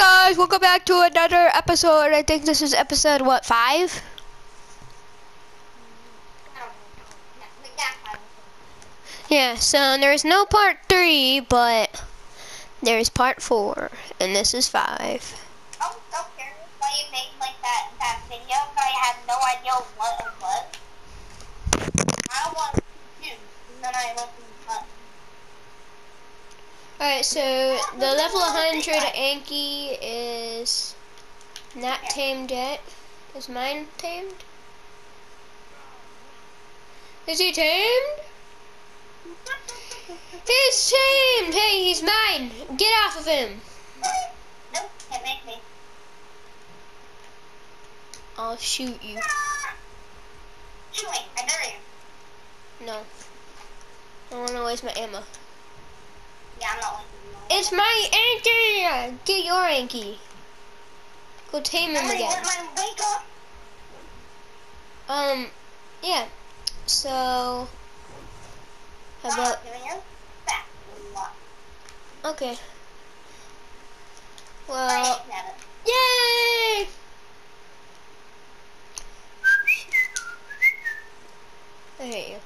guys, welcome back to another episode. I think this is episode what five? Yeah, so there's no part three, but there's part four, and this is five. Oh. Why you made like that that video? I had no idea what it was. I and then I Alright, so the level 100 Anki is not tamed yet. Is mine tamed? Is he tamed? He's tamed! Hey, he's mine! Get off of him! Nope, can't make me. I'll shoot you. Shoot me, I dare you. No. I don't want to waste my ammo. Yeah, I'm not listening. It's my Anki! Get your Anki. Go tame him again. let my wake up. Um, yeah. So, how about, not doing it. Back. okay. Well, yay! I hate you.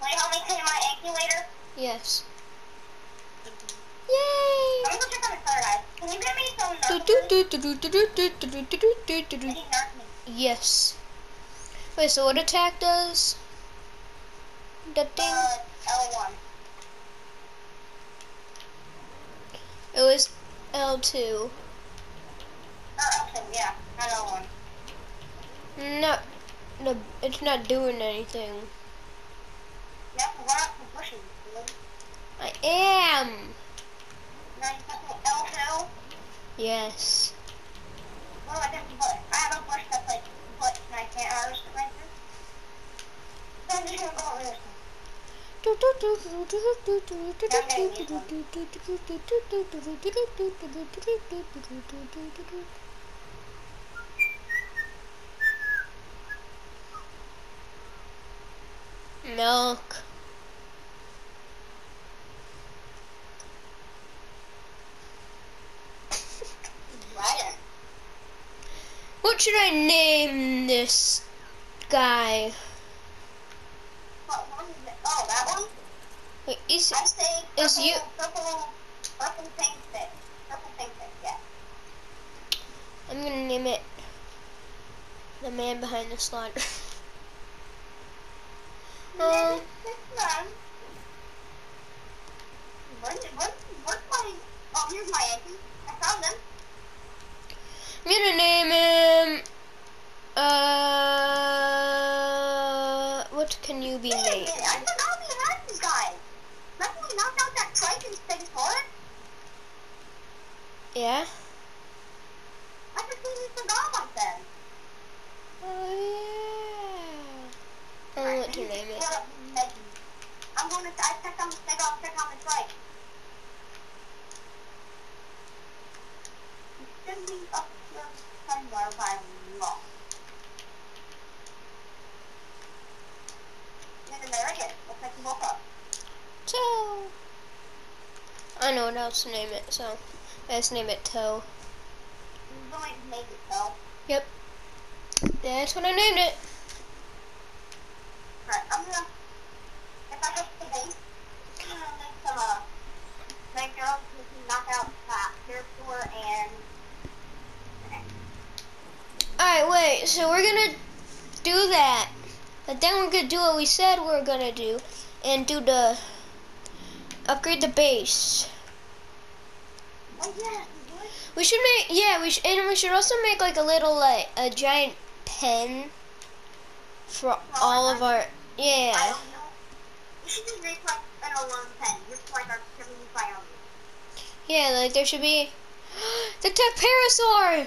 Will you help me clean my ankle later? Yes. Yay! Yes. Wait, so what attack does? That thing? Uh, L1. It was L2. Not L2, yeah. Not L1. No, no, it's not doing anything. No, we're not pushing. I am. Yes. Do I put? I have a that's like I can't harvest it right there. So I'm just gonna go over this one. Milk. Right. What should I name this guy? What one is it? Oh, that one? Wait, is I say purple, Is you- purple, purple pink stick. Purple pink stick, yeah. I'm gonna name it the man behind the slaughter. um, This one. Where, where, where's my, oh, here's my. I found them. I'm gonna name him. Uh, what can you be Wait named? I forgot we had this guy. Remember we knocked out that State Forest? Yeah. I completely forgot about them. Oh yeah. I don't know what to name it. I'm to, I checked on the stick, I'll check on the should be up Toe. I know what else to name it, so let's name it Toe. It though. Yep. That's what I named it. Alright, I'm gonna, if I hit the base, I'm gonna make some, uh, make can knock out, and, Alright, wait, so we're gonna do that. But then we're gonna do what we said we are gonna do and do the upgrade the base. oh yeah. We should make yeah, we should and we should also make like a little like a giant pen for all of our I yeah. don't know. We should just make like an alarm pen, just like our 75 army. Yeah, like there should be the Tek parasaur!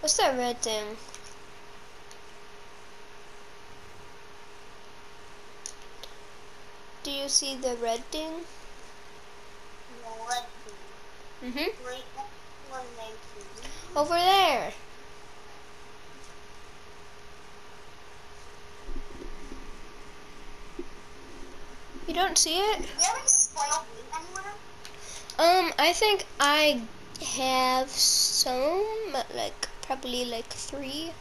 What's that red thing? Do you see the red thing? Mm-hmm. That's one name too. Over there. You don't see it? Do you have any spoiled meat anywhere? Um, I think I have some, like probably like three.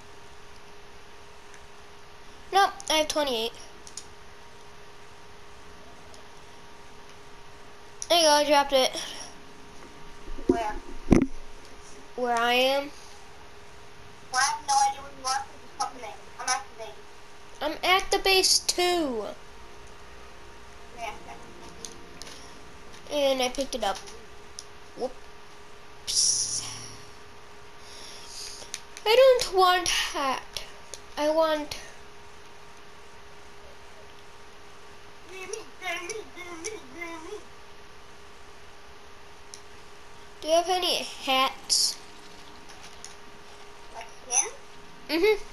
No, I have 28. There you go, I dropped it Where? where I am. Well, I have no idea where you are, so just pop your name. I'm activating. I'm at the base too. Yeah, And I picked it up. Whoops. I don't want hat. I want. Do you have any hats? Mm-hmm.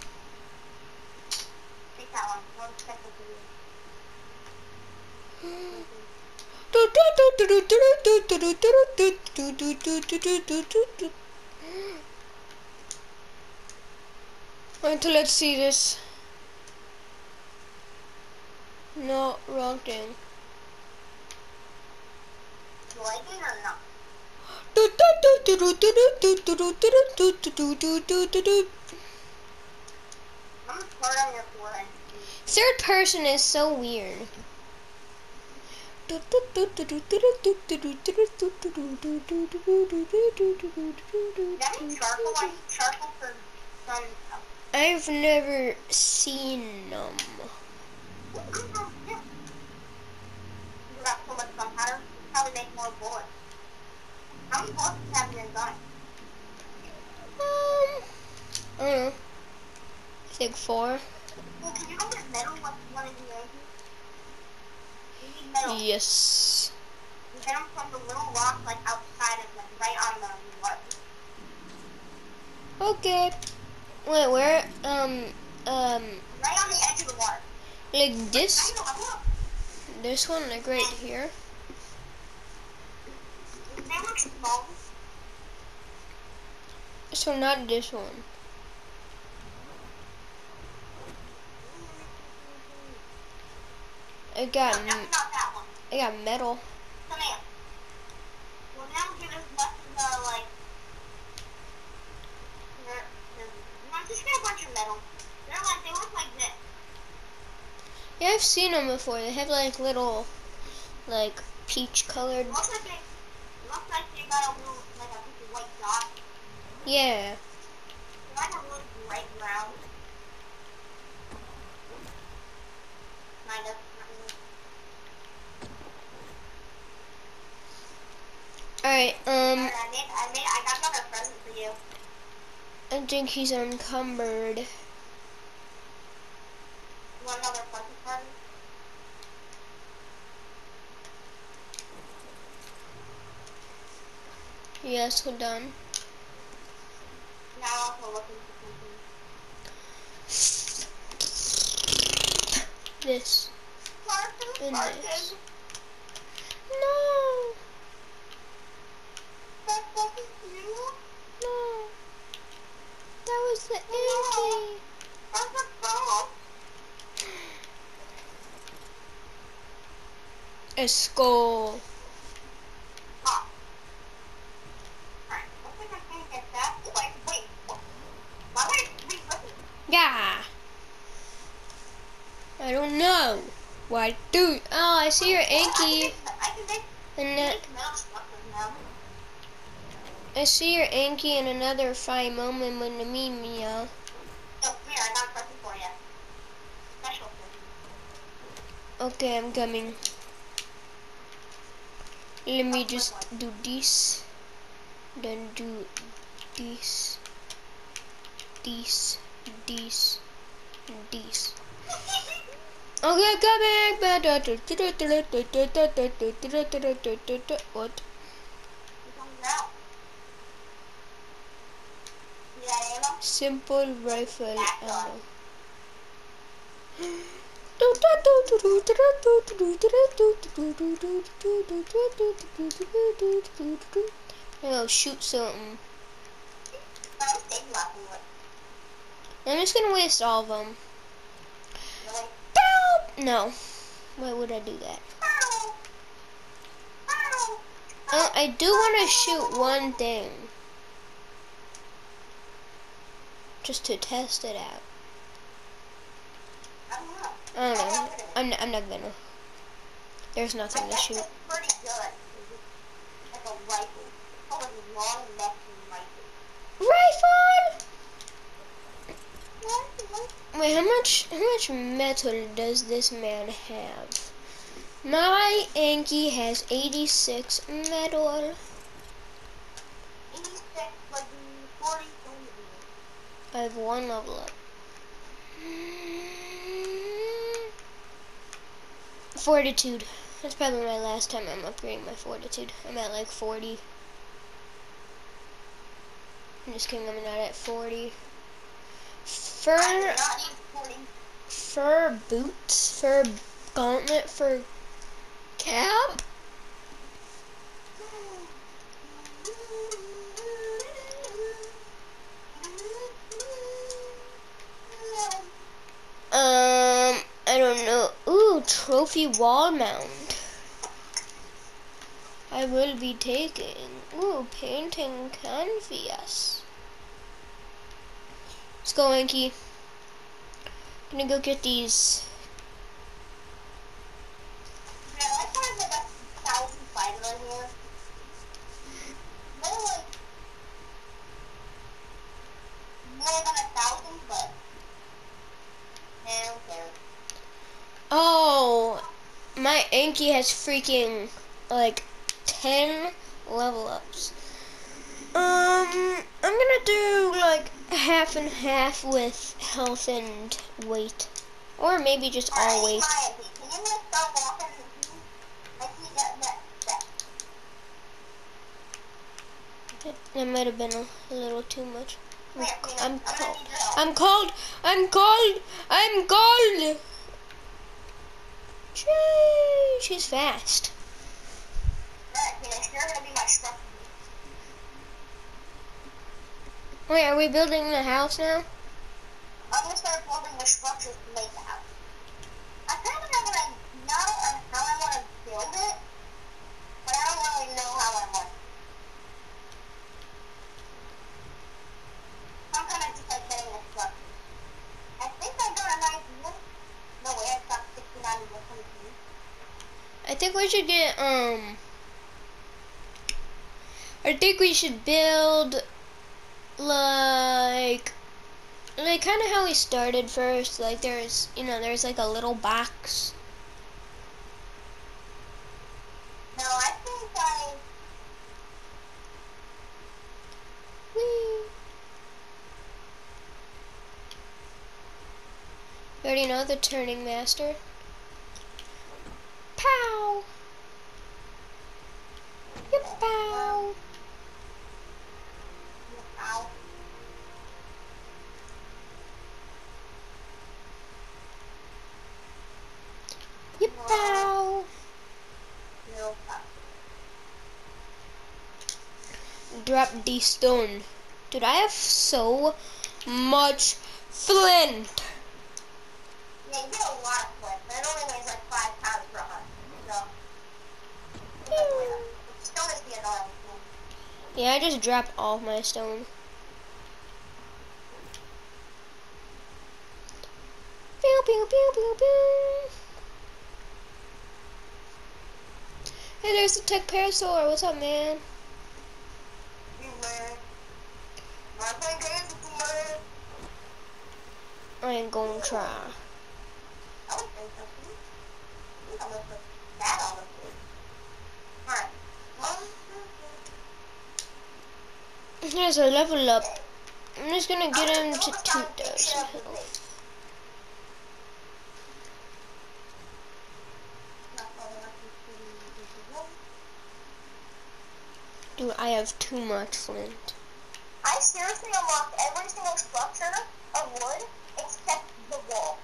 Pour it on your floor and see. Third person is so weird. I've never seen them. Um, I don't know. I think four. Yes. You get them from the little rock, like outside of them, right on the water. Okay. Wait, where? Um, um, Right on the edge of the water. like this? know, I know. This one, like right here. Is they look small? So not this one. I got, No, not that one. I got metal. Come here. Well, now get as much of the, like, they're, they're, no, just get a bunch of metal. They're like, they look like this. Yeah, I've seen them before. They have like little, like peach colored. Looks like they, looks like they got a little, like a piece of white dot. Yeah. Like a bright brown. Kind of. Alright, um, I made, I made, I got another present for you. I think he's encumbered. You want another present for me? Yes, hold on. Now I'm looking for something. This. Sparkle, And sparkle. this. No, That wasn't you. no. That was the No. Inky. That's a. A skull. Ah. Alright, looks like I'm gonna get that. Wait, wait. what? Why would I re-listen? Yeah. I don't know. Why do? Oh, I see your Well, I can Inky. make- I can make, And now. I see your Inky in another fine moment when the me for you. Special. Okay, I'm coming. Let me just do this. Then do this. This. This. This. Okay, coming. What? Simple rifle ammo. Oh, shoot something. I'm. I'm just gonna waste all of them. No. Why would I do that? Oh, I do want to shoot one thing. Just to test it out. I don't know. I don't know. I'm, I'm not gonna. There's nothing to shoot. rifle. It's called a long Mexican rifle. Rifle! Rifle. Wait, how much how much metal does this man have? My Anki has 86 metal. 86 was 40 I have one level up. Fortitude. That's probably my last time I'm upgrading my fortitude. I'm at like 40. I'm just kidding, I'm not at 40. Fur, do not need 40. fur boots, fur gauntlet, fur cap. Um, I don't know. Ooh, trophy wall mount. I will be taking. Ooh, painting canvas. Go, Anki. Gonna go get these. Yeah, I find like a thousand fighters on here. They're like more than a thousand, but I don't care. Oh, my Anki has freaking like 10 level ups. Um, I'm gonna do like half and half with health and weight. Or maybe just all weight. that might have been a, little too much. I'm, cold. I'm cold. I'm cold. I'm cold. She's fast. Alright, Peanut, you're gonna be my structure. Wait, are we building the house now? I'm gonna start building the structures to make the house. I kind of know what I know on how I want to build it, but I don't really know how I want. it. I'm kind of just like getting the structure. I think I got an idea. No way, I got 69 to 17. I think we should get um. I think we should build like like kind of how we started first. Like there's you know there's like a little box. No, I think I. Whee. You already know the turning master. Pow. Yep, pow. Ow. Yep, pow. No. uh, drop the stone. Dude, I have so much flint. Yeah, you get a lot of flint, but it only weighs like 5 pounds per hunt. So. Stone is the annoying thing. Yeah, I just dropped all my stone. Pew, pew, pew, pew, pew. Hey, there's the Tek parasaur. What's up, man? You man. My thing is, you man. I ain't gonna try. I would think so. too. I think I'm gonna put that on the food. Alright. One, two, three. Here's a level up. I'm just gonna get him to 2,000 health. Dude, I have too much flint. I seriously unlocked every single structure of wood except the wall.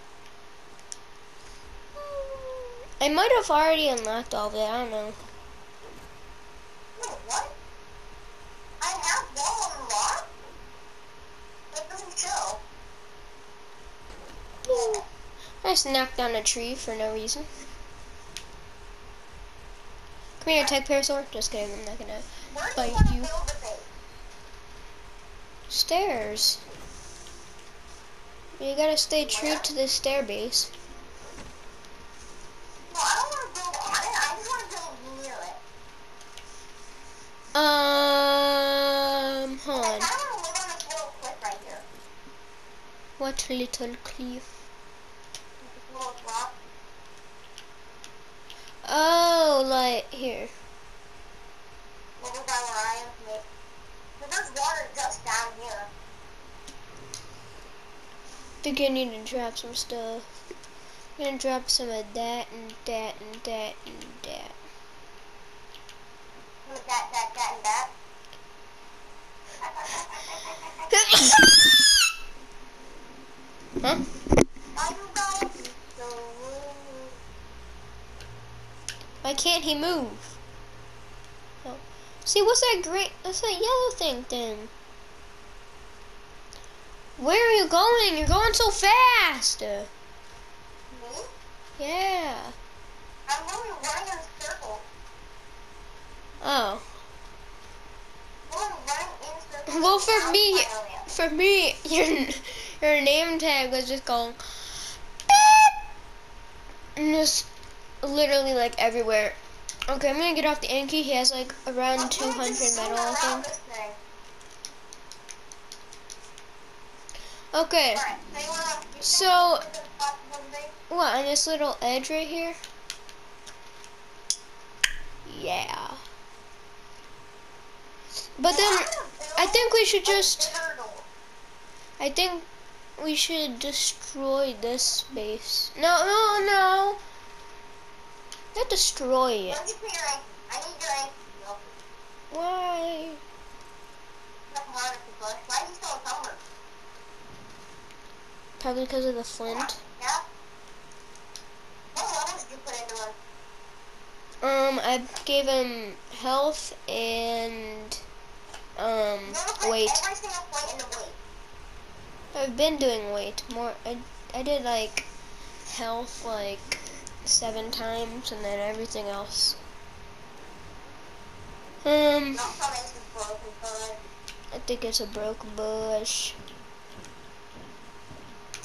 I might have already unlocked all of it. I don't know. Wait, what? I have wall unlocked? That doesn't show. I just knocked down a tree for no reason. Come here, Tek Parasaur. Just kidding. I'm not gonna Bite you want to you. build the base? Stairs. You gotta stay true to the stair base. Um, hold on. What little cliff? Oh, like here. Maybe. There's water here. think I need to drop some stuff. I'm gonna drop some of that and that and that and that. With that, that, that, and that. huh? I'm going to Why can't he move? Oh. See, what's that great? What's that yellow thing then? Where are you going? You're going so fast. Me? Yeah. I'm really running in a circle. Oh. Really running in circle. Well, for me, for me, your your name tag was just going beep, and just literally like everywhere. Okay, I'm gonna get off the Anki. He has like around 200 to metal, I think. this thing. Okay, Alright, so you wanna- you So- think this is a possible thing? what on this little edge right here? Yeah. But then I think we should just. I think we should destroy this space. No, no, no. Not destroy it. Let me Probably because of the flint. Um, I gave him health and um weight. I've been doing weight more. I I did like health like seven times and then everything else. Um. I think it's a broken bush.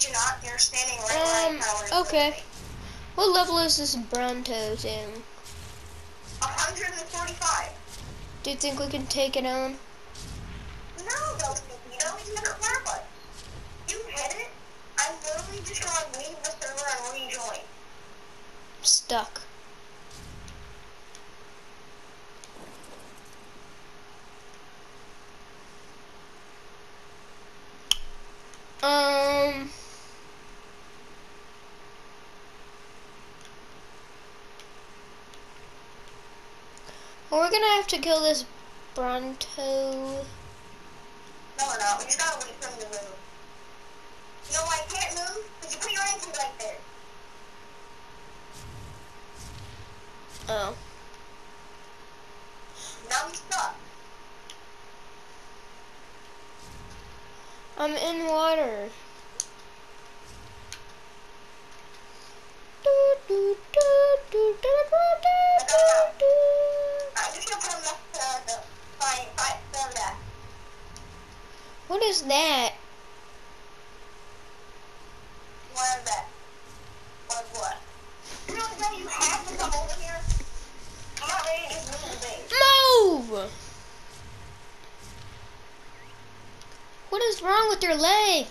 Did you not? You're standing right where Um, I okay. What level is this Brontos in? 145. Do you think we can take it on? No, those you don't even have one. You hit it. I'm literally just gonna leave the server and rejoin. Stuck. Um. Well, we're gonna have to kill this Bronto. No, we're not. We just gotta wait for him to move. You know why I can't move? Because you put your engine right there. Oh. Now he's stuck. I'm in water. What is that? What is that? Move! What is wrong with your leg?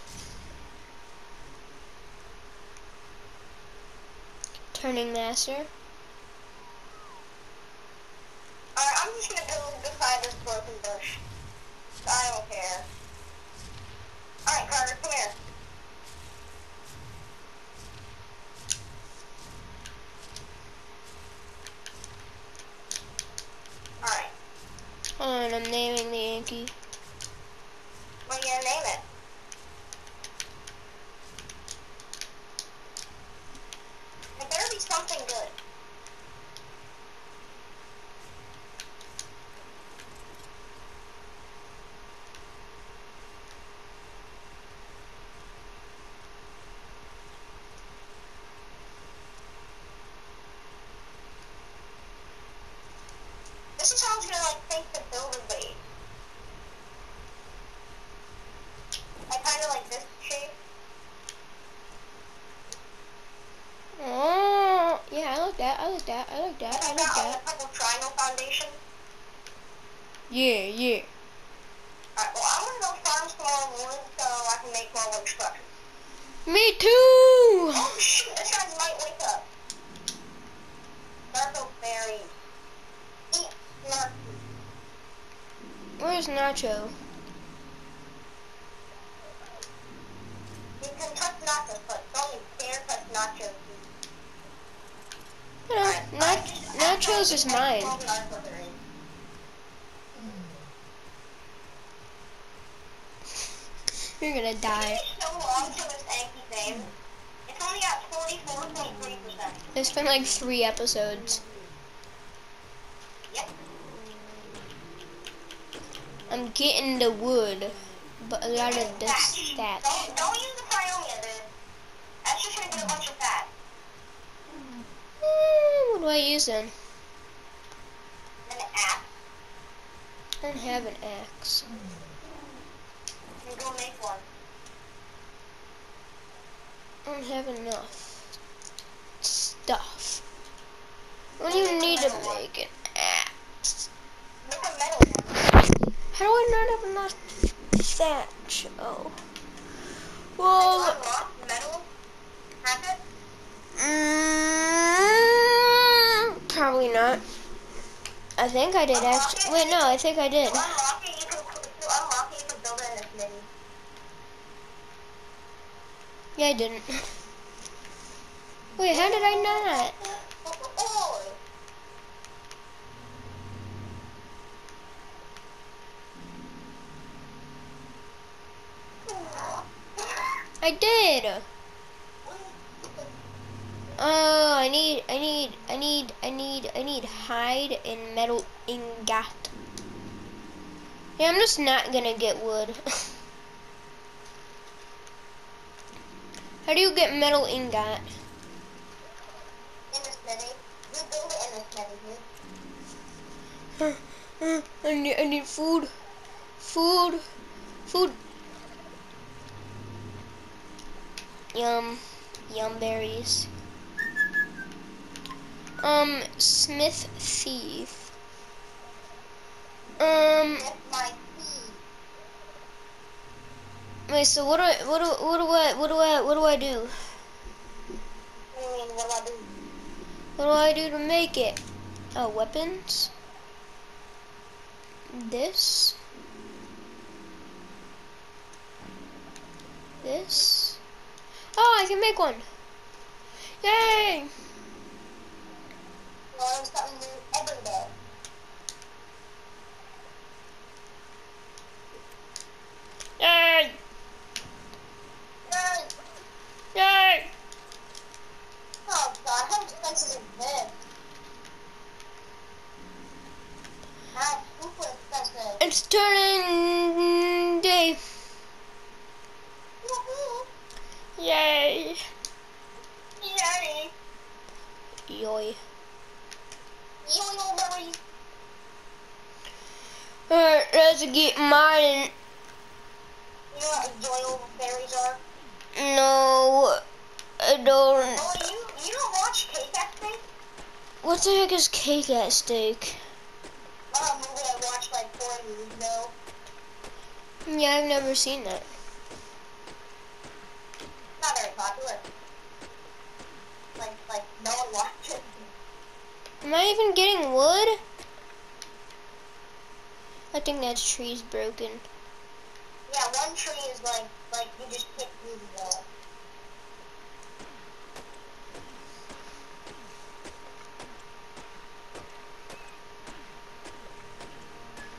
Turning master. Alright, I'm just gonna go beside this broken bush. I don't care. Alright, Carter, come here. Alright, Hold on, I'm naming the Yankee. what are you gonna name it? There better be something good. This is how I was gonna like think the builder weight. I kinda like this shape. Oh, yeah, I like that. I like that. I like that. Like a triangle foundation. Yeah, yeah. Alright, well I'm gonna go farm some more wood so I can make more wood structures. Me too. Oh shoot, this guy's might wake up. Narco berry. Eat. Where's Nacho? You can touch nachos, but don't you dare touch nachos. No, Nach- Nachos is mine. You're gonna die. It's so long to this Anki name. It's only got 44.3%. It's been like three episodes. I'm getting the wood, but a lot of this thatch. Don't, the. That's just hmm, gonna do a bunch of fat. What do I use then? An app. I don't have an axe. And go make one. I don't have enough stuff. What do you need to make an axe? Make a metal one. How do I not have enough thatch? Oh. Well, metal? Have it? mm, probably not. I think I did actually. Wait, no, I think I did. To unlock it, you can, to unlock it, you can build it in this mini. Yeah, I didn't. Wait, how did I not? Oh, I did. Oh, I need, I need, I need, I need, I need hide and metal ingot. Yeah, I'm just not gonna get wood. How do you get metal ingot? I need, I need food, food, food. Yum, yum berries. Um, Smith thief. Um, wait. So what do I, what do, what do I, what do I, what do I do? What do I do to make it? Oh, weapons. This. This. Oh, I can make one. Yay! Yay! mine. You know what enjoyable fairies are? No, I don't. Oh, you, you don't watch Cake at Stake? What the heck is Cake at Stake? Um, I watched like four years ago. Yeah, I've never seen that. Not very popular. Like, like, no one watches. Am I even getting wood? I think that tree's broken. Yeah, one tree is like, like you just hit through the wall.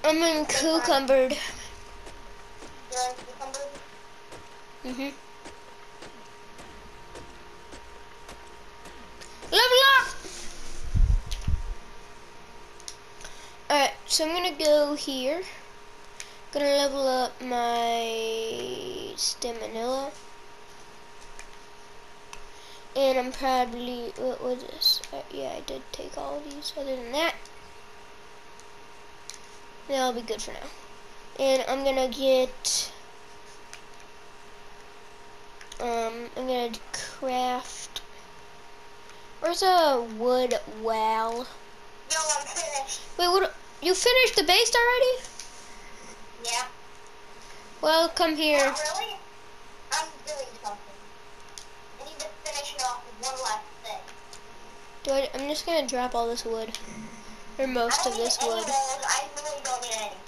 I'm in cucumbered. You're in cucumber? Mhm. Level up! Alright, so I'm gonna go here. Gonna level up my stamina. And I'm probably, what was this? Uh, yeah, I did take all of these. Other than that, that'll be good for now. And I'm gonna get, um, I'm gonna craft, where's a wood well? No, I'm finished. Wait, what, you finished the base already? Yeah. Well, come here. Not really. I'm doing something. I need to finish off one last thing. Do I, I'm just gonna drop all this wood. Or most of this wood. I really don't need anything.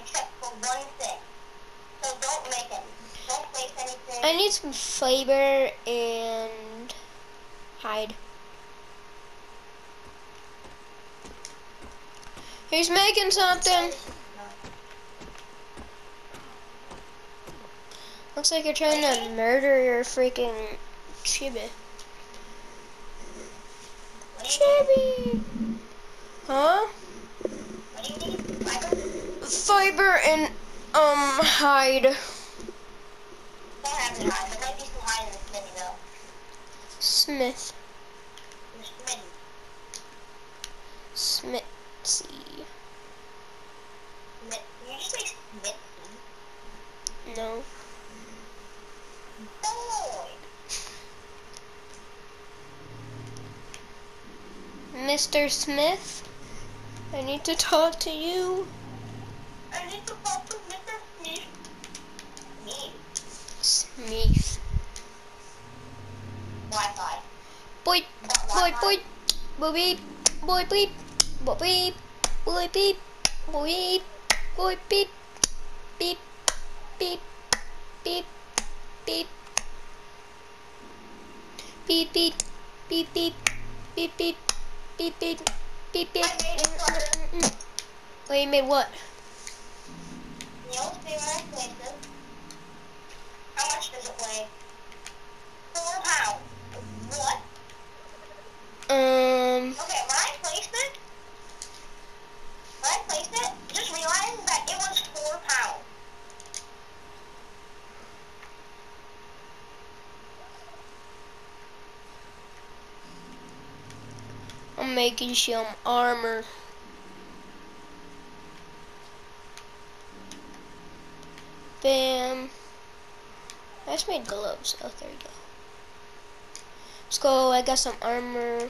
Except for one thing. So don't make any. Don't place anything. I need some fiber and hide. He's making something. Looks like you're trying to murder your freaking chibi. Chibi! Huh? Fiber? And, um, hide. Don't have any hide. There might be some hide in this mini though. Smith. This mini. Smithy. Smith. Did you say Smithy? Mr. Smith, I need to talk to you. I need to talk to Mr. Smith. Smith. Wi-Fi. Boy, boy, boy, boy, beep, boy, beep, boy, beep, boy, beep, boy, beep, boy, beep, beep, beep, beep, beep, beep, beep, beep, beep, beep, beep, beep, beep, beep, beep. Wait, you made what? Neil's favorite places. How much does it weigh? Four pounds. What? Um, Okay, when I placed it, when I placed it, just realized that it was four pounds. I'm making some armor. Bam. I just made gloves. Oh, there you go. Let's go. I got some armor.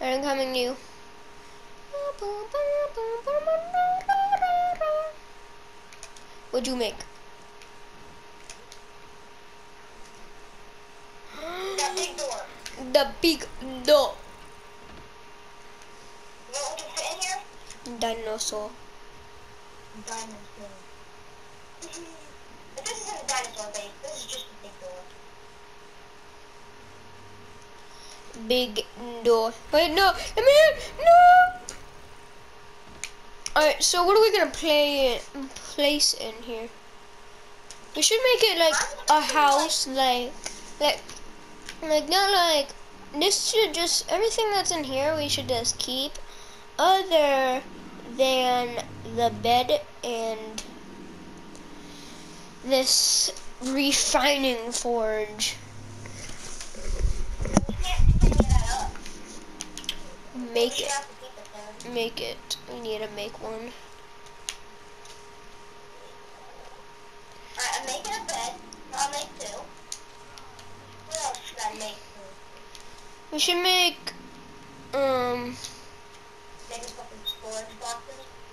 I'm coming you. What'd you make? That big door. The big know what can fit in here? Dinosaur. Dinosaur. this isn't a dinosaur base. This is just a big door. Big door. Wait, no. Let me in. No. Alright, so what are we gonna play place in here? We should make it like a house, like, like, like not like. This should just everything that's in here. We should just keep, other than the bed and this refining forge. Make it. Make it. We need to make one. We should make, um...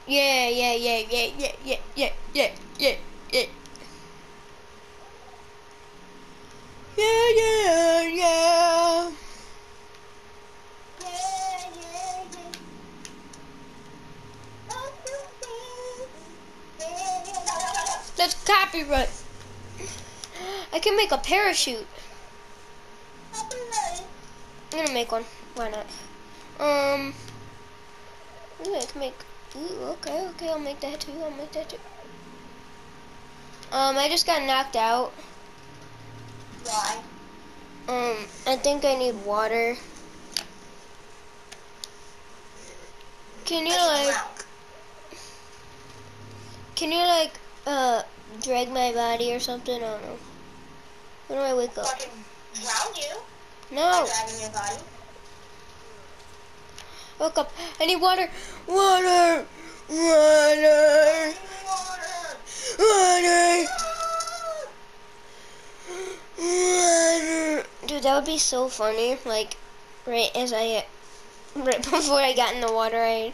Yeah, yeah, yeah, yeah, yeah, yeah, yeah, yeah, yeah, yeah. Yeah, yeah, yeah. That's copyright. I can make a parachute. I'm gonna make one. Why not? Um. Ooh, I can make. Ooh, okay, okay. I'll make that too. I'll make that too. Um, I just got knocked out. Why? Um, I think I need water. Can you like? Can you like uh drag my body or something? I don't know. When do I wake up? Fucking drown you. No. Wake up. I need water. Water. Water. Water. Water. Dude, that would be so funny. Like, right as I, right before I got in the water, I.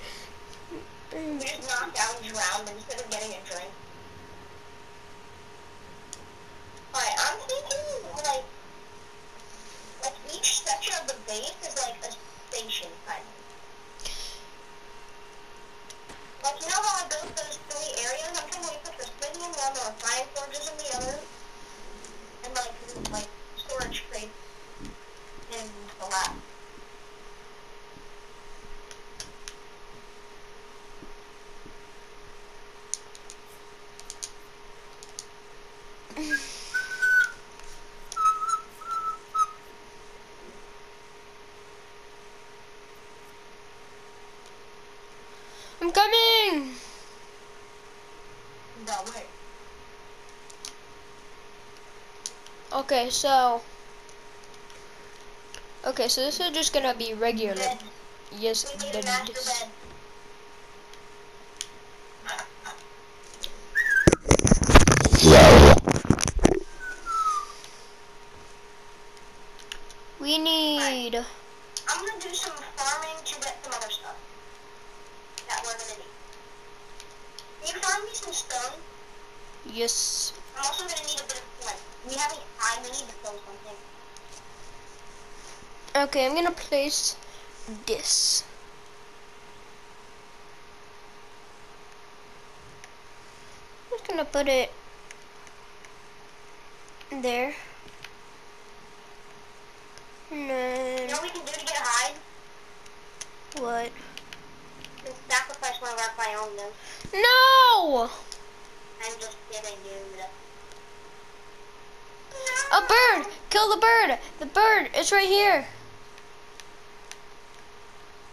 You knocked out and drowned instead of getting a drink. Alright, I'm thinking like each section of the base is like a station kind of. Like you know how I built those three areas? I'm thinking we put the spinning in one, the refining forges in the other, and like like storage crates in the lab. I'm coming. That way. Okay, so. Okay, so this is just gonna be regular. Yes, We need bed. a master bed. We need. I'm gonna do some farming to get some other stuff that we're gonna need. Can you farm me some stone? Yes. I'm also gonna need a bit of flint. We haven't. I need to fill something. Okay, I'm gonna place this. I'm just gonna put it there. And You know what we can do to get hide? what? We sacrifice one of our biomes. No! I'm just kidding, dude. A bird! Kill the bird! The bird! It's right here.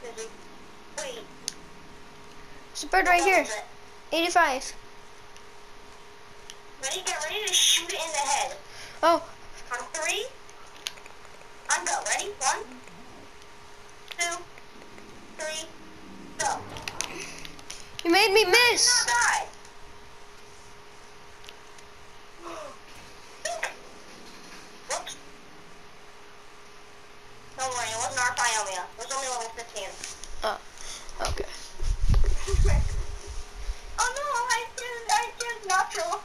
Mm-hmm. Wait. It's a bird right here. is it? 85. Ready? Get ready to shoot it in the head. Oh, On three. On go. Ready? One, two, three, go. you made me miss. Not die. Whoops. Don't worry, it wasn't our It was only level 15. Okay. oh no, I did, I did natural.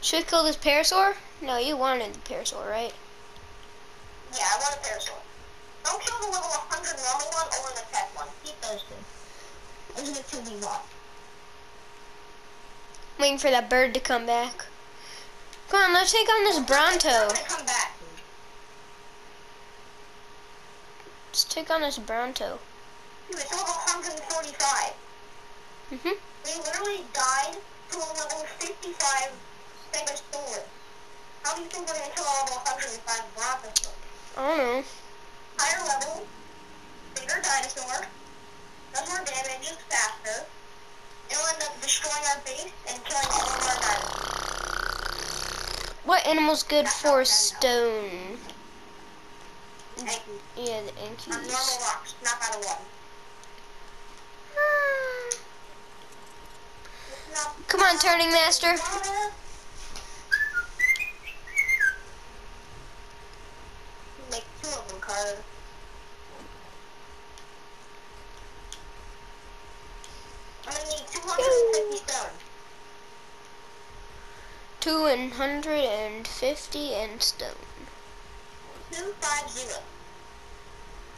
Should I kill this parasaur? No, you wanted the parasaur, right? Yeah, I want a parasaur. Don't kill the level 100 normal one or the Tek one. Keep those two. Those are the two we want. Waiting for that bird to come back. Come on, let's take on this Bronto. They're gonna come back. Let's take on this Bronto. Dude, it's level 145. Mhm. We literally died to a level 55 Stegosaurus. How do you think we're gonna kill a level 105 Brontosaurus? I don't know. Higher level, bigger dinosaur, does more damage, is faster. It'll end up destroying our base and killing all of our dinosaurs. What animal's good for stone? Yeah, the On Ankies. normal rocks, knock out a one. Come on, Turning Master. Make two of them, Carter. I'm gonna need 250 stone. 250 and stone. 250.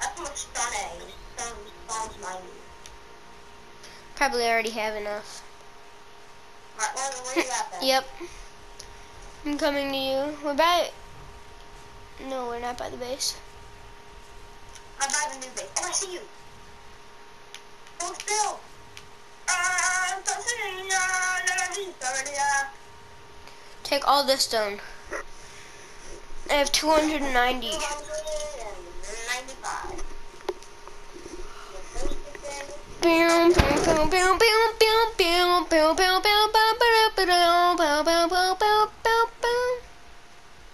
That's how much stone I use. Stone my. Probably already have enough. Alright, where, where at? Yep. I'm coming to you. We're by. No, we're not by the base. I'm by the new base. Oh, I see you. Hold still. I'm so sorry. I'm so sorry. Ah. Take all this stone. I have 290. 295. Boom, boom, boom, boom, boom, boom, boom, boom, boom, boom, boom, boom, boom, boom, boom, boom, boom, boom, boom, boom.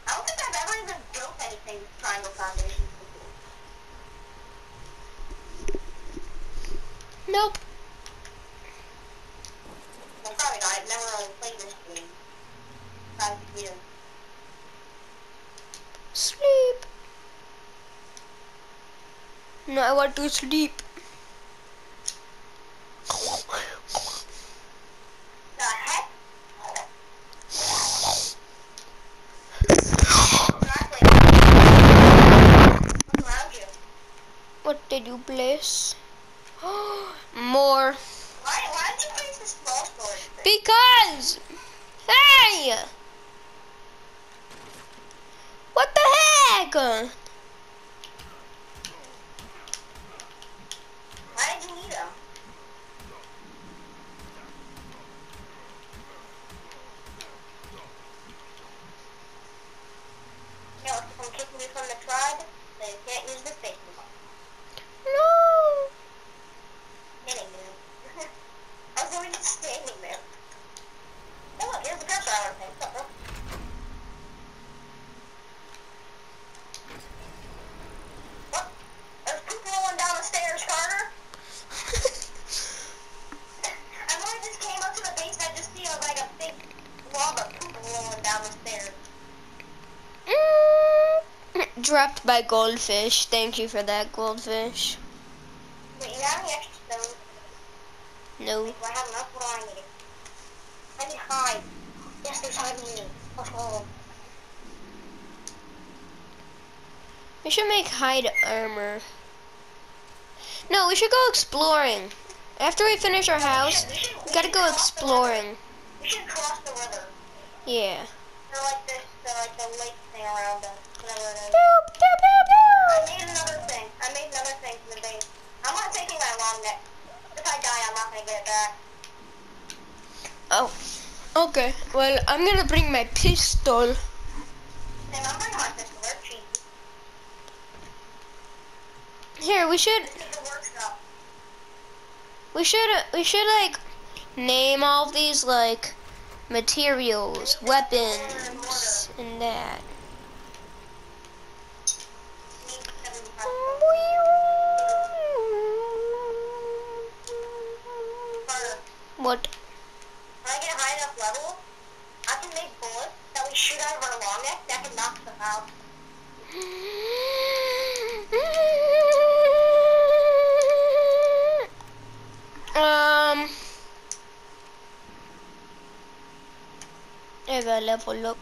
I don't think I've ever even built anything with triangle foundations before. Nope. I'm sorry, guys. I've never really played this game. Five years. Sleep. No, I want to sleep. The heck? Exactly. What's around you? What did you place? More. Why, why did you place this small storage thing? Because. Hey! What the heck? Why did you need them? You know, if I'm kicking you from the tribe, then you can't use the face anymore. No. Kidding, man. I was only just standing there. Oh, look, here's the pressure hour thing. What's up, bro? What? There's poop rolling down the stairs, Carter. I literally just came up to the base and I just see a, like a big blob of poop rolling down the stairs. Mm. Dropped by goldfish. Thank you for that, goldfish. Wait, you have extra stones? No. Do I have enough? What do I need? Hide. Yes, there's hide in me. Let's go. We should make hide armor. No, we should go exploring. After we finish our house, we gotta go exploring. We should cross the river. Yeah. Or like this, uh, like the lake thing around us. Whatever it is. Boop, boop, boop, I made another thing. I made another thing from the base. I'm not taking my long neck. If I die, I'm not gonna get it back. Oh. Okay. Well, I'm gonna bring my pistol. And I'm bringing my pistol. They're. Here, we should This is the workshop. we should we should like name all of these like materials, weapons, and that. What? when I get high enough level, I can make bullets that we shoot out of our long neck that can knock them out. Um. I gotta level up.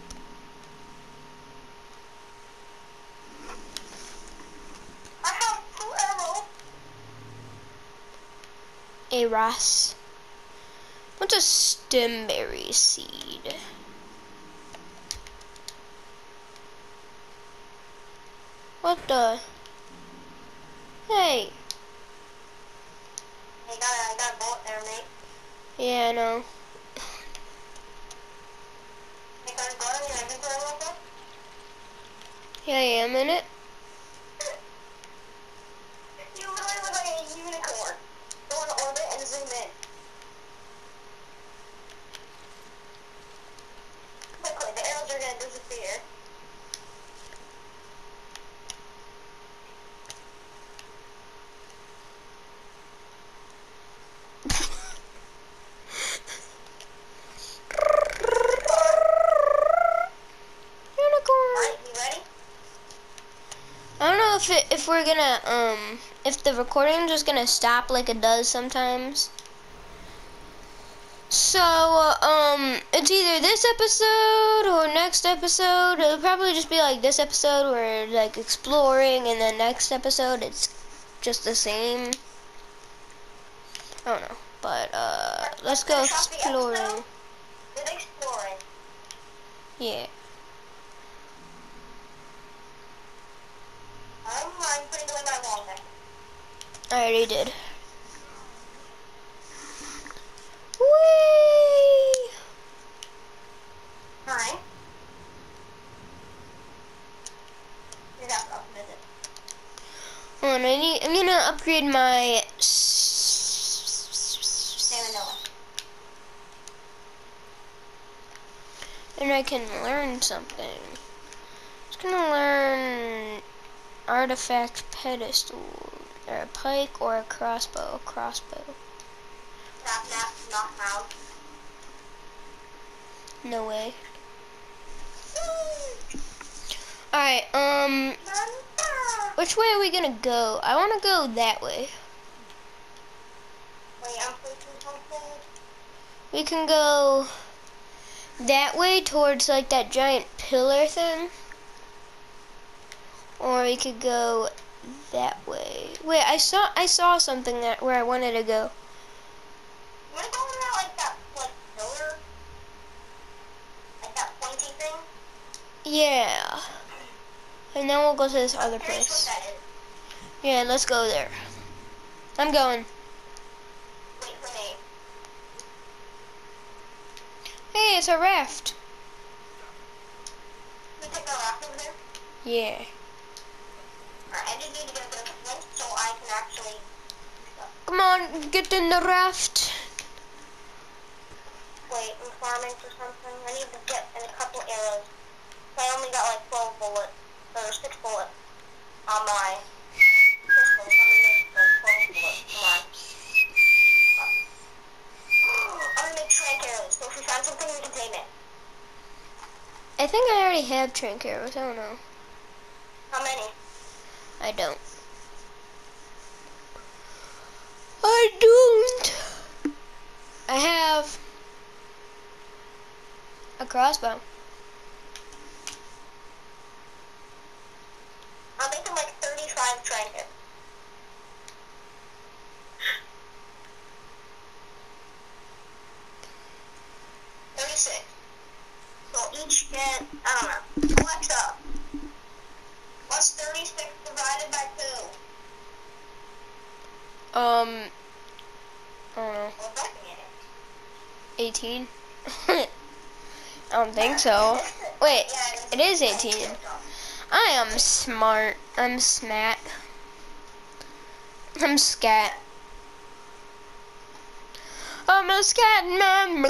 I have two arrows. A ras. What's a stimberry seed? What the? Hey. I got a, I got a bullet there, mate. Yeah, I know. Hey, Carter, go in your inventory real quick. Yeah, I am in it. You literally look like a unicorn. Go in orbit and zoom in. Quickly, the arrows are gonna disappear. Unicorn. Alright, you ready? I don't know if it, if we're gonna um if the recording just gonna stop like it does sometimes. So um it's either this episode or next episode. It'll probably just be like this episode where like exploring and then next episode it's just the same. I don't know. But uh let's go Finish off the exploring. exploring. Yeah. I'm, I'm putting away my wall neck. I already did. Whee! Alright. Is that up, is it? Hold on, I need, I'm gonna upgrade my. Salmonella. And I can learn something. Just gonna learn artifact pedestal, or a pike, or a crossbow. Crossbow. Snap, snap, not found. No way. Alright, um, which way are we gonna go? I wanna go that way. Wait, I'm thinking something. We can go that way towards like that giant pillar thing. Or we could go that way. Wait, I saw I saw something that where I wanted to go. You wanna go around like that, like, pillar? Like that pointy thing? Yeah. And then we'll go to this other I'm curious place. what that is. Yeah, let's go there. I'm going. Wait for me. Hey, it's a raft. Can we take raft over there? Yeah. I to get a flint so I can actually. Come on, get in the raft. Wait, I'm farming for something. I need to get in a couple arrows. I only got like 12 bullets, or 6 bullets on my pistol. I'm gonna make like 12 bullets. Come on. I'm gonna make tranq arrows. So if we find something, we can tame it. I think I already have tranq arrows. I don't know. How many? I don't. I don't. I have a crossbow. I'm making like 35 tranq arrows. Thirty-six. So each get, I don't know. Alexa, what's thirty-six divided by two? Um, I don't know, Well, that's it. 18? I don't think so. Wait, it is 18. I am smart. I'm smat. I'm scat. I'm a scat man.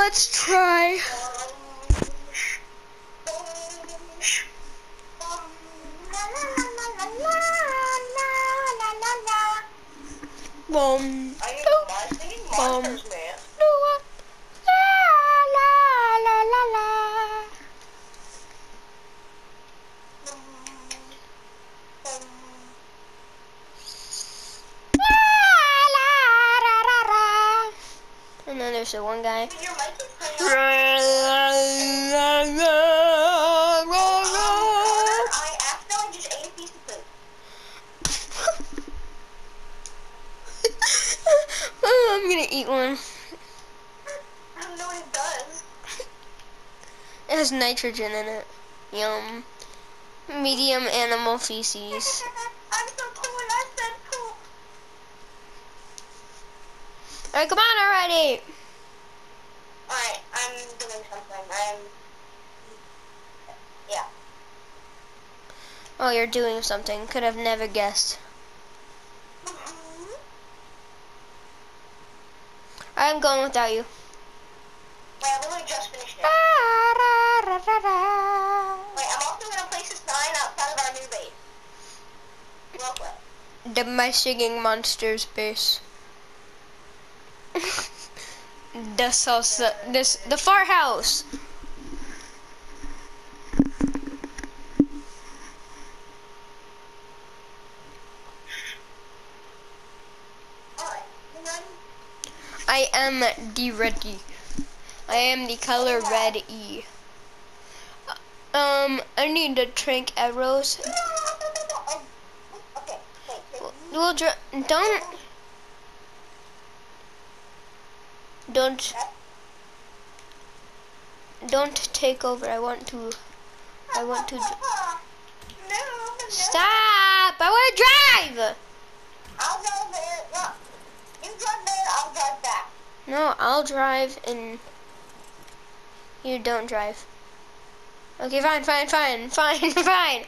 Let's try. Boom. Are a piece of food. I'm gonna eat one. It. It has nitrogen in it. Yum. Medium animal feces. Alright, come on already. Alright, I'm doing something. I'm. Yeah. Oh, you're doing something. Could have never guessed. I'm going without you. Wait, I literally just finished it. Ra, ra, ra. Wait, I'm also gonna place a sign outside of our new base. Real quick. The My Singing Monsters base. this house, this the far house. Alright, you ready? I am the ready. I am the color red E. Um, I need the tranq arrows. We'll dr- don't Don't don't take over. I want to. I want to. Stop! I want to drive. I'll go there. No. You drive there, I'll drive back. No, I'll drive and you don't drive. Okay, fine, fine, fine, fine, fine.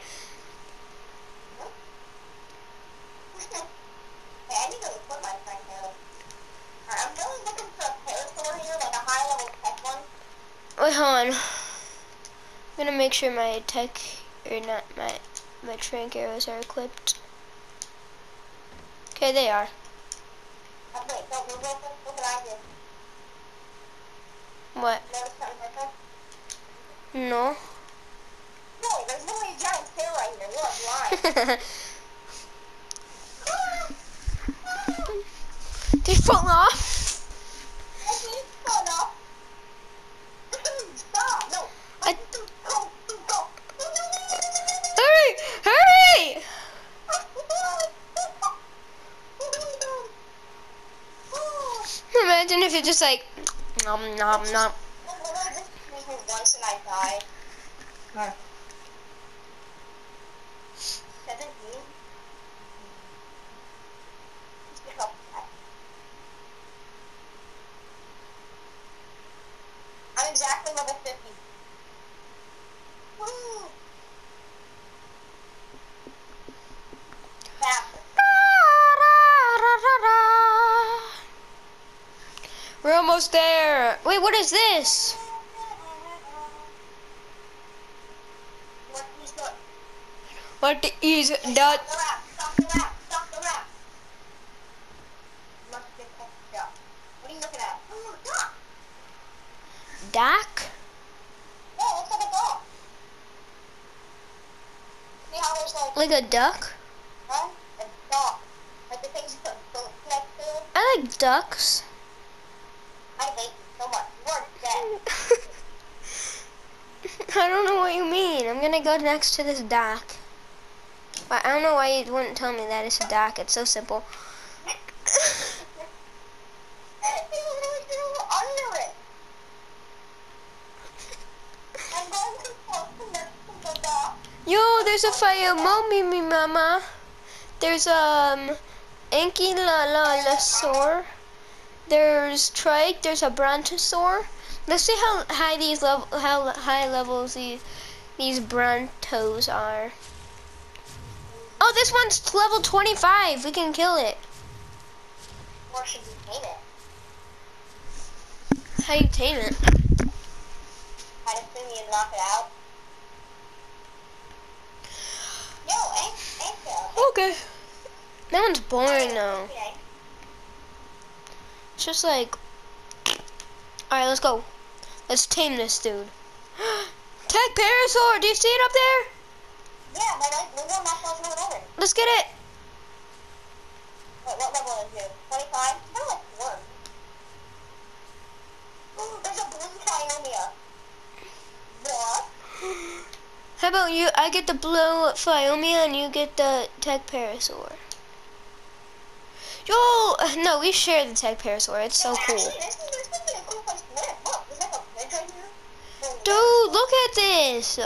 Wait, hold on. I'm gonna make sure my tech, or not my, my tranq arrows are equipped. Okay, they are. Look what did. No. No, there's literally a giant right here. Blind. they fall off. No. Hurry! Hurry! Imagine if it just like nom nom nom. Once and I died. Seventeen. Let's pick up that. I'm exactly level fifty. Woo! Faster. We're almost there. Wait, what is this? What is the What is Stop that? the rap! Stop the rap! Stop the rap! Must get extra. What are you looking at? Ooh, duck! Dak? Yeah, it looks like a duck. I like there's like, Like a duck? huh? A duck. Like the things you put boats next to. I like ducks. I hate you so much. You're dead. I don't know what you mean. I'm gonna go next to this dock. But I don't know why you wouldn't tell me that it's a dock. It's so simple. Yo, there's a fire mommy me mama. There's um Anky la la la sore. There's trike, there's a brontosaur. Let's see how high these level how high levels these these brontos are. Oh, this one's level 25. We can kill it. Or should we paint it? How you tame it? I'd assume you'd knock it out. Ain't there? Okay. That one's boring though. Okay. It's just like, alright, let's go. Let's tame this dude. Tek Parasaur, do you see it up there? Yeah, my nice window, my close my door. Let's get it. Wait, what level is you? 25? Kind of like one. Ooh, there's a blue Phiomia. What? How about you? I get the blue Phiomia and you get the Tek Parasaur. Yo, no, we share the Tek Parasaur. It's so Yo, cool. Actually, this is, this would be a cool place to live. Look, there's like a bridge right here. Whoa, Dude, look at this.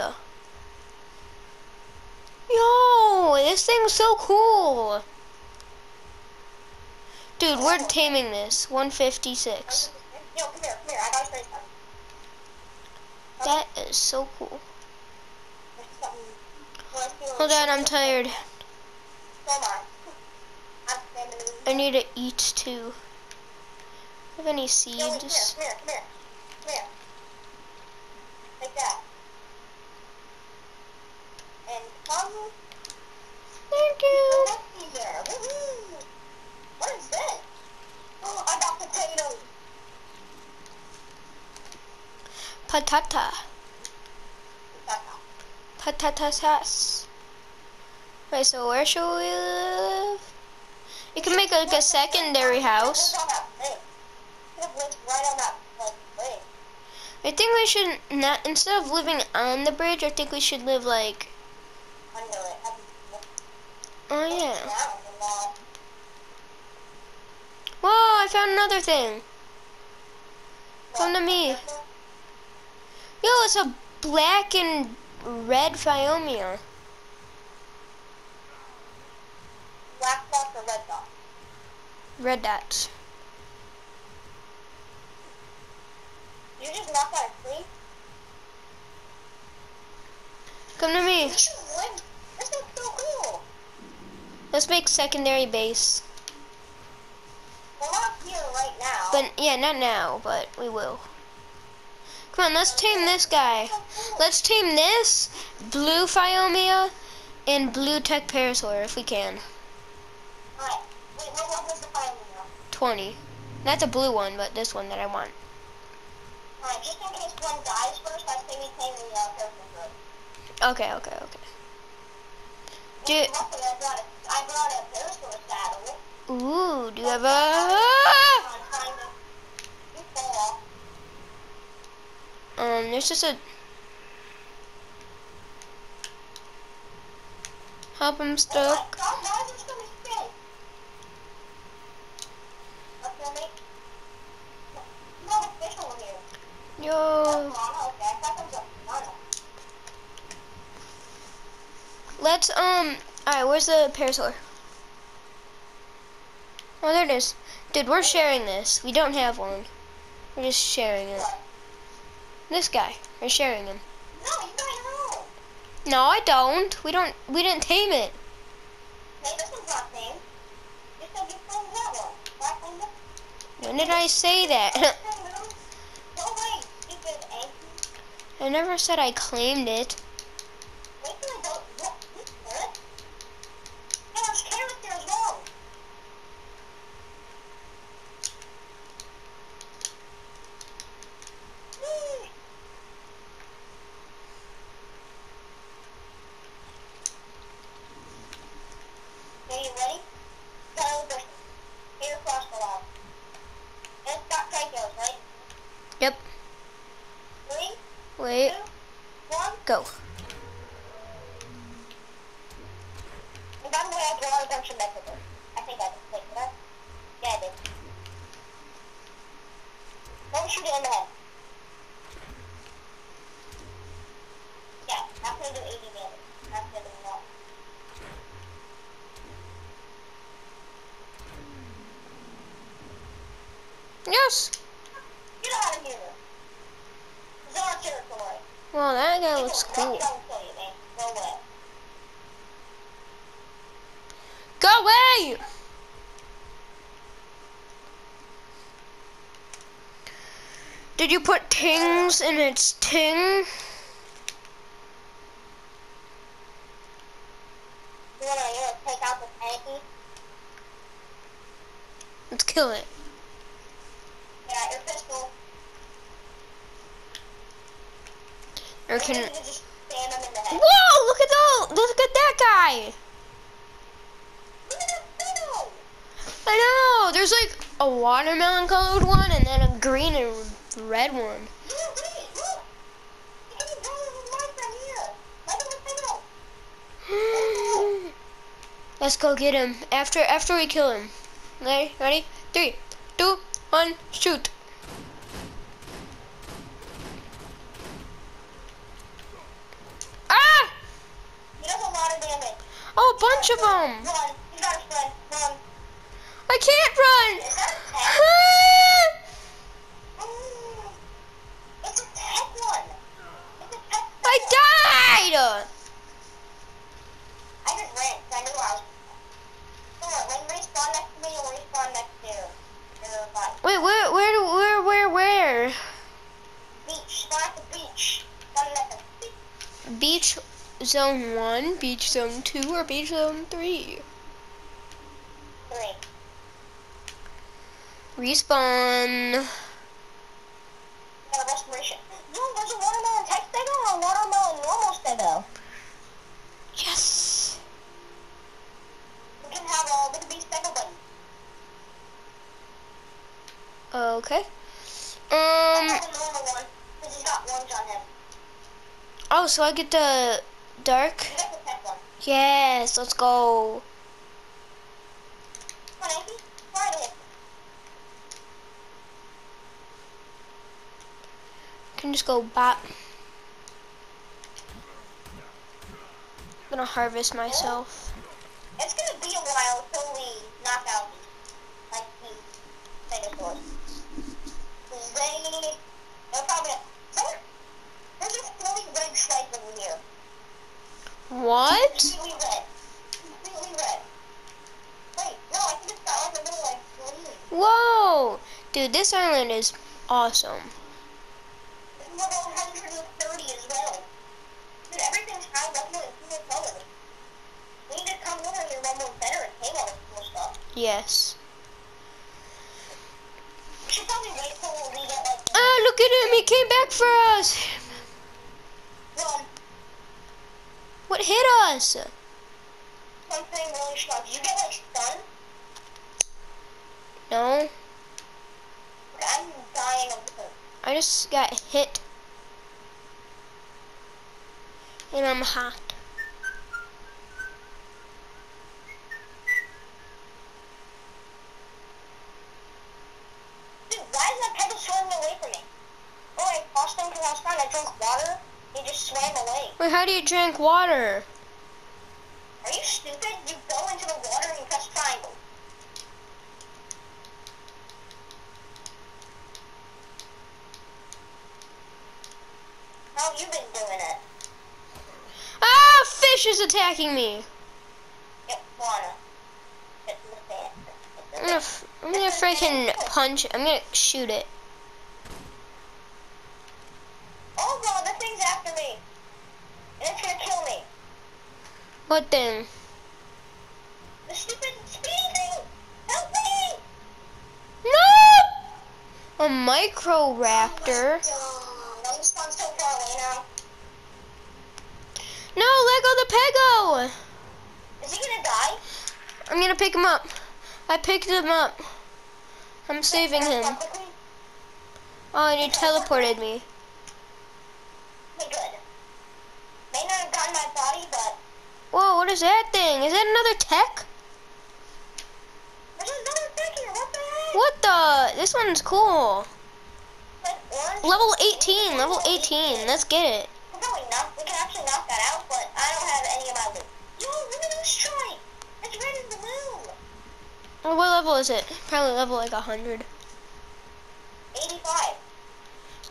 Yo, this thing's so cool. Dude, we're taming this. 156. Yo, come here, come here. I gotta show you something. That is so cool. Hold on, I'm tired. I. Need to eat too. Have any wait, come here, seeds? come here, come here. Like that. And come Thank you. Here. What is this? Oh, I got potatoes. Patata. Patata sauce. Wait, so where should we live? You can make like a secondary house. Live on that bridge. Could have lived right on that like bridge. I think we should not instead of living on the bridge. I think we should live like. Under it. That'd be cool. Oh yeah. Whoa! I found another thing. Come to me. Yo, it's a black and red Phiomia. Black dots or red dots? Red dots. You just a tree? Come to me. Should win. This is so cool. Let's make secondary base. We're not here right now. But yeah, not now, but we will. Come on, let's tame this guy. Let's tame this blue Phiomia and blue Tek Parasaur if we can. Alright. Wait, what, what was the 20. Not the blue one, but this one that I want. Alright, just in case one dies first, I say we tame the uh. Okay, okay, okay. Do, Luckily, I brought a, I brought a Parasaur saddle. ooh, do you have a... I'm trying to... You fall. Um, there's just a... Help him Oh stuck. my god, why is this gonna spin? What's gonna make... No, a fish over here. Yo. Let's, um... Alright, where's the Parasaur? Oh, there it is. Dude, we're sharing this. We don't have one. We're just sharing it. This guy. We're sharing him. No, you own. No, I don't. We don't. We didn't tame it. When did I say that? No way, stupid Anki. I never said I claimed it. Wait till I go. What? This good? Hey, there's carrots there as well. Whee! Are you ready? So, there's here across the wall. And it's got Dracos, right? Yep. Three, Wait. two, one. Go. And by the way, I brought a bunch of messages. I think I just clicked that. Yeah, I did. Don't shoot it in the head. Yeah, that's gonna do 80 damage. That's gonna do more. Yes. Get out of here! This is our territory. Well, that guy looks People cool. Don't kill you, man. Go away. Go away. Did you put tings in its ting? You wanna, you wanna take out this Anki? Let's kill it. Yeah, your pistol. Or can? you can just stand him in the head. Whoa! Look at that! Look at that guy! Look at that fiddle! I know. There's like a watermelon colored one and then a green and red one. Look, wait, look! Look at the brother with my friend here! Look at the fiddle! Let's go get him after after we kill him. Okay, ready? Three, two, one, shoot. Ah! A lot of damage. Oh, a bunch of them. Run. He's got his friend. Run. I can't run. Is that a Ah! Tek? Ooh. It's a Tek one. It's a Tek I fiddle. died. I just ran 'cause I knew I was. Come on, when you respawn next to me, you'll respawn next to you. You're fine. Wait, where, where, do- where, where, where? Beach. Spawn at the beach. Spawn at the beach. Beach zone one, beach zone two, or beach zone three? Three. Respawn. Got a restoration. No, there's a watermelon Tek stego or a watermelon normal stego. Yes. We can have a little stego buddy. Okay. I Um. have a normal one, because he's got orange on him. Oh, so I get the dark. You got the Tek one. Yes. Let's go. Can just go back. I'm gonna harvest myself. It's gonna be a while until we knock out these, like these dinosaurs. They, they're probably, there- there's a fully red stripe over here. What? Completely red. Completely red. Wait, no, I think it's got like a little like green. Whoa! Dude, this island is awesome. Level 130 as well. Dude, everything's high level and cool colors. We need to come over here level better and take all this cool stuff. Yes. Ah, look at him! He came back for us! What hit us? something really you get like stunned? No, I'm dying of this. I just got hit. And I'm hot. Dude, why is that pedal swimming away from me? Oh, I tossed him because I was trying to drink water. He just swam away. Wait, how do you drink water? Are you stupid? You go into the water and press triangle. How have you been doing it? Ah, fish is attacking me. Yep, wanna. It's in the sand. I'm gonna, I'm gonna freaking punch. I'm gonna shoot it. Oh god, the thing's after me. And it's gonna kill me. What thing? The stupid speedy thing! Help me! No! A micro raptor. Oh, I'm spawned so far away now. No, Lego the Pego. Is he gonna die? I'm gonna pick him up. I picked him up. I'm saving him. Oh, and you teleported me. Okay, good. May not have gotten my body, but Whoa, what is that thing? Is that another Tek? there's another thing here. What the heck? What the? This one's cool. Level 18, level 18. Let's get it. We can probably knock, we can actually knock that out, but I don't have any of my loot. Yo, look at this stripe! It's red and blue! Well, what level is it? Probably level like 100. 85.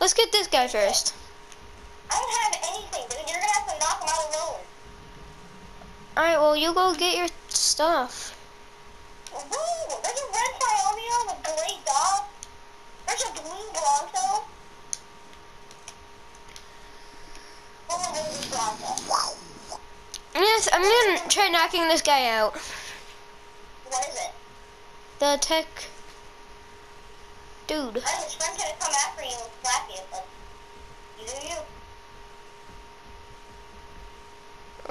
Let's get this guy first. I don't have anything, dude. You're gonna have to knock him out alone. Alright, well, you go get your stuff. Ooh, there's a red Phiomia with gray dot. There's a blue Bronto. Oh, there's a Bronto. I'm gonna, I'm gonna try knocking this guy out. What is it? The Tek dude. I know his friend's gonna come after you and slap you, but you do you.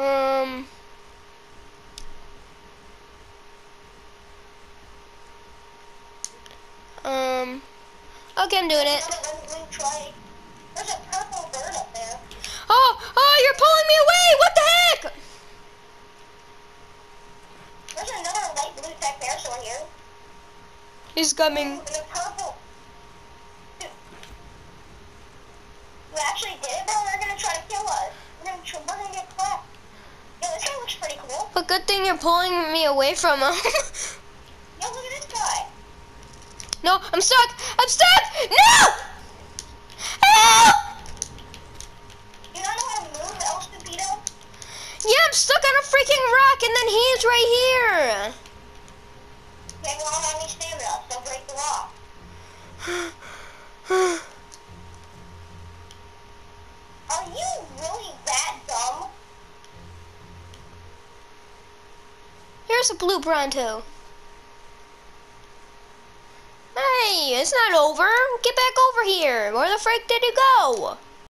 Um. Um. Okay, I'm doing it. Another one blue tray. There's a purple bird up there. Oh, oh, you're pulling me away! What the heck? There's another light blue here. He's coming. And purple. Dude. You actually did it, bro? They're gonna try to kill us. We're gonna, we're gonna get clapped. Yo, this guy looks pretty cool. But good thing you're pulling me away from him. Yo, look at this guy. no, I'm stuck. I'm stuck. No! Help! You not know how to move, El Stupido? Yeah, I'm stuck on a freaking rock, and then he's right here. Okay, well, I don't have any stamina, so break the rock. Are you really that dumb? Here's a blue Bronto. Hey, it's not over. Get back over here. Where the frick did you go?